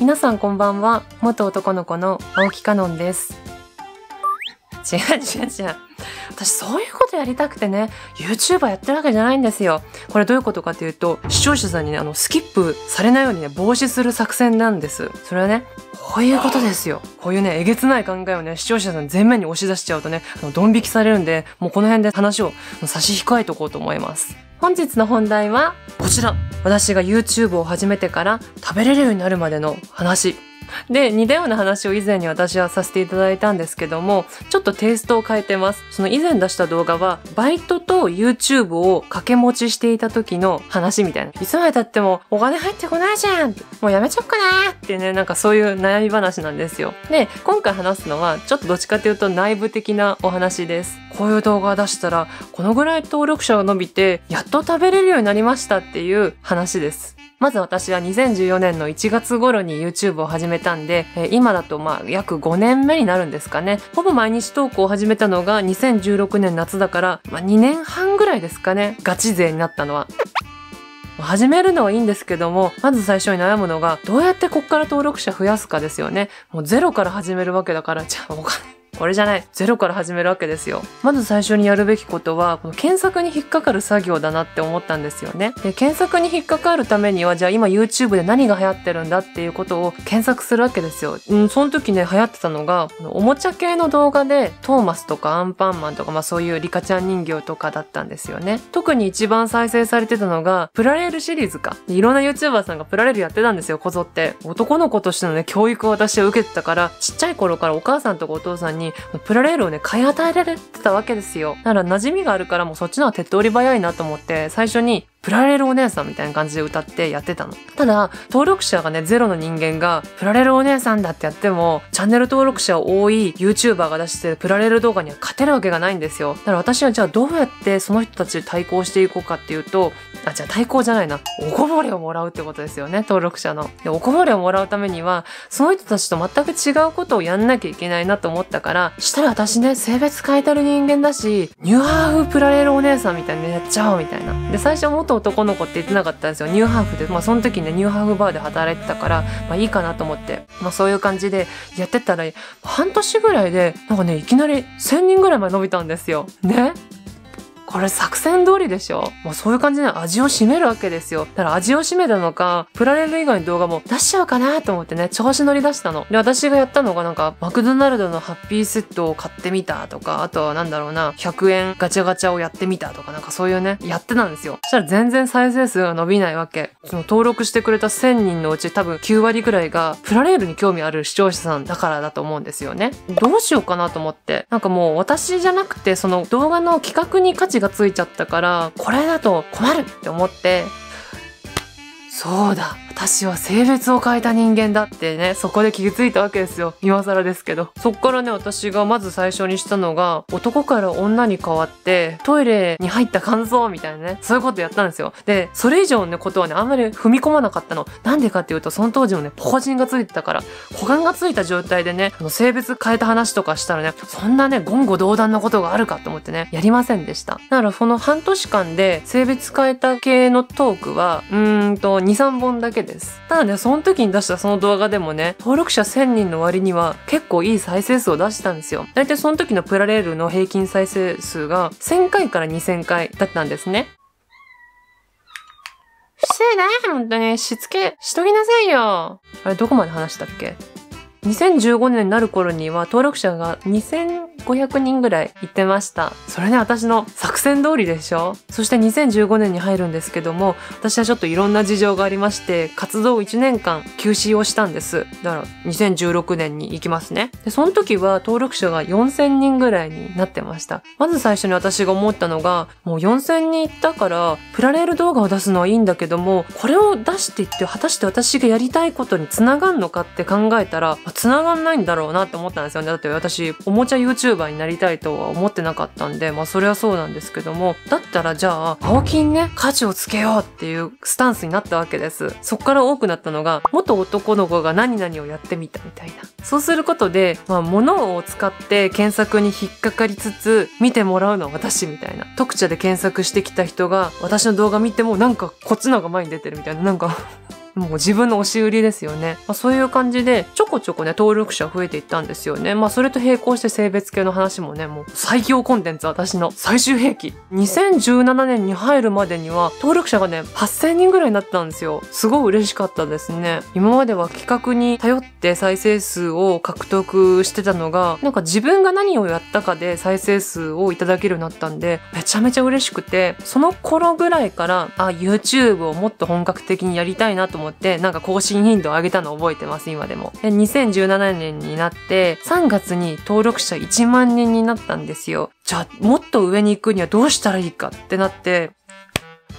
皆さんこんばんは。元男の子の青木かのんです。違う違う違う。私そういうことやりたくてね、YouTuber やってるわけじゃないんですよ。これどういうことかというと、視聴者さんにね、あの、スキップされないようにね、防止する作戦なんです。それはね、こういうことですよ。こういうね、えげつない考えをね、視聴者さん全面に押し出しちゃうとね、あの、ドン引きされるんで、もうこの辺で話を差し控えとこうと思います。本日の本題は、こちら。私が YouTube を始めてから食べれるようになるまでの話。で、似たような話を以前に私はさせていただいたんですけども、ちょっとテイストを変えてます。その以前出した動画は、バイトと YouTube を掛け持ちしていた時の話みたいな。いつまで経ってもお金入ってこないじゃんもうやめちゃおっかなってね、なんかそういう悩み話なんですよ。で、今回話すのは、ちょっとどっちかというと内部的なお話です。こういう動画出したら、このぐらい登録者が伸びて、やっと食べれるようになりましたっていう話です。まず私は2014年の1月頃に YouTube を始めたんで、え今だとまあ約5年目になるんですかね。ほぼ毎日投稿を始めたのが2016年夏だから、まあ2年半ぐらいですかね。ガチ勢になったのは。始めるのはいいんですけども、まず最初に悩むのが、どうやってこっから登録者増やすかですよね。もうゼロから始めるわけだから、じゃあお金、これじゃない。ゼロから始めるわけですよ。まず最初にやるべきことは、この検索に引っかかる作業だなって思ったんですよね。で、検索に引っかかるためには、じゃあ今 YouTube で何が流行ってるんだっていうことを検索するわけですよ。うん、その時ね、流行ってたのが、のおもちゃ系の動画で、トーマスとかアンパンマンとか、まあそういうリカちゃん人形とかだったんですよね。特に一番再生されてたのが、プラレールシリーズか。いろんな YouTuber さんがプラレールやってたんですよ、こぞって。男の子としてのね、教育を私は受けてたから、ちっちゃい頃からお母さんとかお父さんに、プラレールをね、買い与えられてたわけですよ。だから馴染みがあるからもうそっちの方が手っ取り早いなと思って、最初に、プラレールお姉さんみたいな感じで歌ってやってたの。ただ、登録者がね、ゼロの人間が、プラレールお姉さんだってやっても、チャンネル登録者多い YouTuber が出してるプラレール動画には勝てるわけがないんですよ。だから私はじゃあどうやってその人たちで対抗していこうかっていうと、あ、じゃあ対抗じゃないな。おこぼれをもらうってことですよね、登録者の。で、おこぼれをもらうためには、その人たちと全く違うことをやんなきゃいけないなと思ったから、したら私ね、性別変えてる人間だし、ニューハーフプラレールお姉さんみたいにやっちゃおうみたいな。で、最初元男の子って言ってなかったんですよ。ニューハーフで。まあその時ね、ニューハーフバーで働いてたから、まあいいかなと思って。まあそういう感じでやってたら、半年ぐらいで、なんかね、いきなり1000人ぐらいまで伸びたんですよ。ね？これ作戦通りでしょ？もうそういう感じで味を占めるわけですよ。だから味を占めたのか、プラレール以外の動画も出しちゃうかなと思ってね、調子乗り出したの。で、私がやったのがなんか、マクドナルドのハッピーセットを買ってみたとか、あとはなんだろうな、100円ガチャガチャをやってみたとか、なんかそういうね、やってたんですよ。そしたら全然再生数が伸びないわけ。その登録してくれた1000人のうち多分9割ぐらいが、プラレールに興味ある視聴者さんだからだと思うんですよね。どうしようかなと思って。なんかもう私じゃなくて、その動画の企画に価値がついちゃったから、これだと困るって思って、そうだ。私は性別を変えた人間だってね、そこで気づいたわけですよ。今更ですけど。そっからね、私がまず最初にしたのが、男から女に変わって、トイレに入った感想みたいなね、そういうことやったんですよ。で、それ以上のことはね、あんまり踏み込まなかったの。なんでかっていうと、その当時のね、ポコチンがついてたから、股間がついた状態でね、あの性別変えた話とかしたらね、そんなね、言語道断なことがあるかと思ってね、やりませんでした。だから、その半年間で性別変えた系のトークは、うーんと、2、3本だけです。ただね、その時に出したその動画でもね、登録者1000人の割には結構いい再生数を出したんですよ。だいたいその時のプラレールの平均再生数が1000回から2000回だったんですね。失礼だね、本当に。しつけしときなさいよ。あれ、どこまで話したっけ？?2015 年になる頃には登録者が2500人ぐらいいってました。それね、私の作戦通りでしょ？そして2015年に入るんですけども、私はちょっといろんな事情がありまして、活動1年間休止をしたんです。だから、2016年に行きますね。で、その時は登録者が4000人ぐらいになってました。まず最初に私が思ったのが、もう4000人いったから、プラレール動画を出すのはいいんだけども、これを出していって、果たして私がやりたいことにつながんのかって考えたら、繋がんないんだろうなって思ったんですよね。だって私、おもちゃ YouTuber になりたいとは思ってなかったんで、まあそれはそうなんですけども、だったらじゃあ、青木にね、価値をつけようっていうスタンスになったわけです。そっから多くなったのが、元男の子が何々をやってみたみたいな。そうすることで、まあ物を使って検索に引っかかりつつ、見てもらうのは私みたいな。特茶で検索してきた人が、私の動画見てもなんかこっちの方が前に出てるみたいな。なんか、もう自分の押し売りですよね。まあ、そういう感じで、ちょこちょこね、登録者増えていったんですよね。まあ、それと並行して性別系の話もね、もう最強コンテンツ、私の最終兵器。2017年に入るまでには、登録者がね、8000人ぐらいになったんですよ。すごい嬉しかったですね。今までは企画に頼って再生数を獲得してたのが、なんか自分が何をやったかで再生数をいただけるようになったんで、めちゃめちゃ嬉しくて、その頃ぐらいから、あ、YouTube をもっと本格的にやりたいなと思って、なんか更新頻度を上げたのを覚えてます、今でも。で、2017年になって、3月に登録者1万人になったんですよ。じゃあ、もっと上に行くにはどうしたらいいかってなって、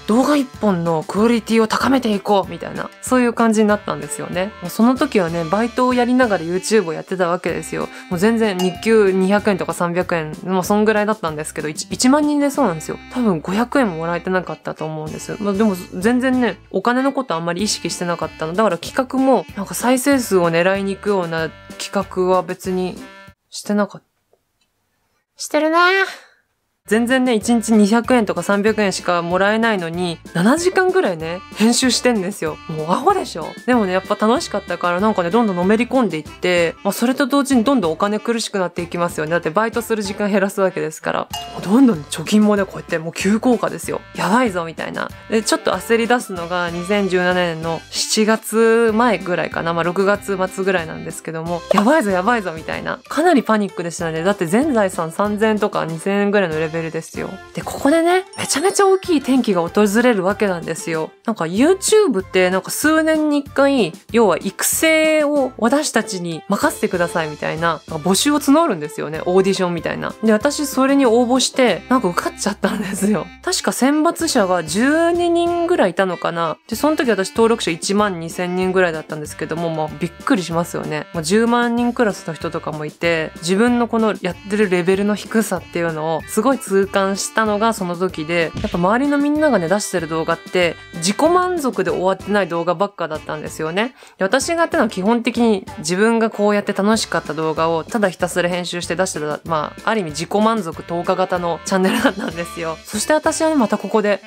動画一本のクオリティを高めていこうみたいな、そういう感じになったんですよね。もうその時はね、バイトをやりながら YouTube をやってたわけですよ。もう全然日給200円とか300円、もうそんぐらいだったんですけど1、1万人でそうなんですよ。多分500円ももらえてなかったと思うんです。まあでも全然ね、お金のことあんまり意識してなかったの。だから企画も、なんか再生数を狙いに行くような企画は別にしてなかった。してるなぁ。全然ね、1日200円とか300円しかもらえないのに、7時間ぐらいね、編集してんですよ。もうアホでしょでもね、やっぱ楽しかったからなんかね、どんどんのめり込んでいって、まあ、それと同時にどんどんお金苦しくなっていきますよね。だってバイトする時間減らすわけですから。どんどん貯金もね、こうやってもう急降下ですよ。やばいぞ、みたいな。で、ちょっと焦り出すのが2017年の7月前ぐらいかな。まあ、6月末ぐらいなんですけども、やばいぞ、やばいぞ、みたいな。かなりパニックでしたね。だって全財産3000円とか2000円ぐらいのレベルルですよ。で、ここでね、めちゃめちゃ大きい転機が訪れるわけなんですよ。なんか YouTube ってなんか数年に一回、要は育成を私たちに任せてくださいみたいな、な募集を募るんですよね。オーディションみたいな。で、私それに応募して、なんか受かっちゃったんですよ。確か選抜者が12人ぐらいいたのかな。で、その時私登録者1万2000人ぐらいだったんですけども、まあびっくりしますよね。まあ、10万人クラスの人とかもいて、自分のこのやってるレベルの低さっていうのをすごい痛感したのがその時で、やっぱ周りのみんながね、出してる動画って、自己満足で終わってない動画ばっかだったんですよね。で私がやったのは基本的に自分がこうやって楽しかった動画をただひたすら編集して出してた、まあ、ある意味自己満足10日型のチャンネルだったんですよ。そして私はね、またここで、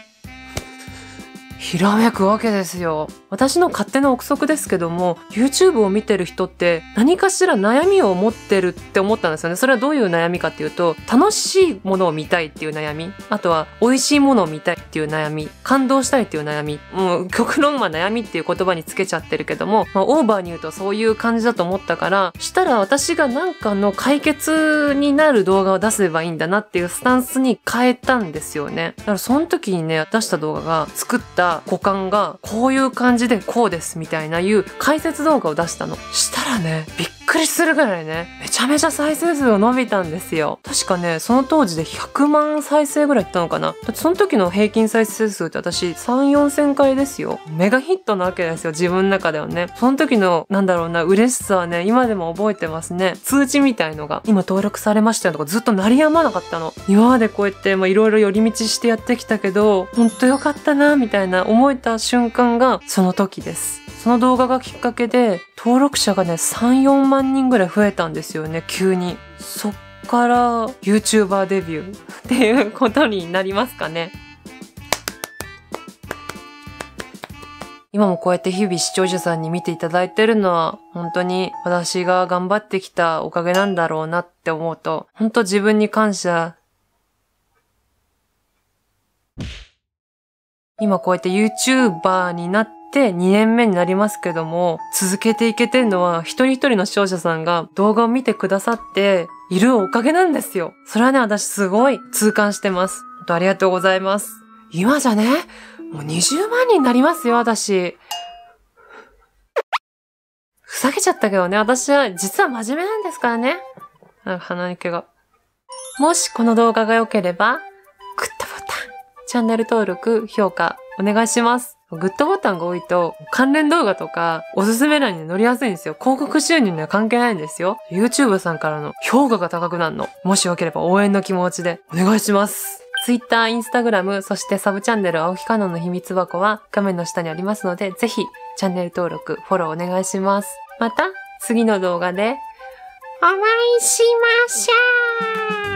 ひらめくわけですよ。私の勝手な憶測ですけども、YouTube を見てる人って何かしら悩みを持ってるって思ったんですよね。それはどういう悩みかっていうと、楽しいものを見たいっていう悩み、あとは美味しいものを見たいっていう悩み、感動したいっていう悩み、もう極論は悩みっていう言葉につけちゃってるけども、まあ、オーバーに言うとそういう感じだと思ったから、したら私がなんかの解決になる動画を出せばいいんだなっていうスタンスに変えたんですよね。だからその時にね、出した動画が作った股間がこういう感じでこうですみたいないう解説動画を出したの。したらね、びっくりするぐらいね、めちゃめちゃ再生数が伸びたんですよ。確かね、その当時で100万再生ぐらいいったのかな。だってその時の平均再生数って私3、4千回ですよ。メガヒットなわけですよ、自分の中ではね。その時の、なんだろうな、嬉しさはね、今でも覚えてますね。通知みたいのが、今登録されましたよとかずっと鳴りやまなかったの。今までこうやって、いろいろ寄り道してやってきたけど、ほんとよかったな、みたいな思えた瞬間がその時です。その動画がきっかけで、登録者がね、3、4万人ぐらい増えたんですよね、急に。そっから YouTuber デビューっていうことになりますかね。今もこうやって日々視聴者さんに見ていただいてるのは、本当に私が頑張ってきたおかげなんだろうなって思うと、本当自分に感謝。今こうやって YouTuber になってて2年目になりますけども、続けていけてるのは一人一人の視聴者さんが動画を見てくださっているおかげなんですよ。それはね、私すごい痛感してます。本当ありがとうございます。今じゃね、もう20万人になりますよ、私。ふざけちゃったけどね、私は実は真面目なんですからね。なんか鼻に毛が。もしこの動画が良ければ、グッドボタン、チャンネル登録、評価、お願いします。グッドボタンが多いと、関連動画とか、おすすめ欄に載りやすいんですよ。広告収入には関係ないんですよ。YouTube さんからの評価が高くなるの。もしよければ応援の気持ちでお願いします。Twitter、Instagram、そしてサブチャンネル青木かのの秘密箱は画面の下にありますので、ぜひチャンネル登録、フォローお願いします。また、次の動画でお会いしましょう